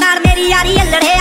ਨਾਲ ਮੇਰੀ ਯਾਰੀ ਅਲੜੇ।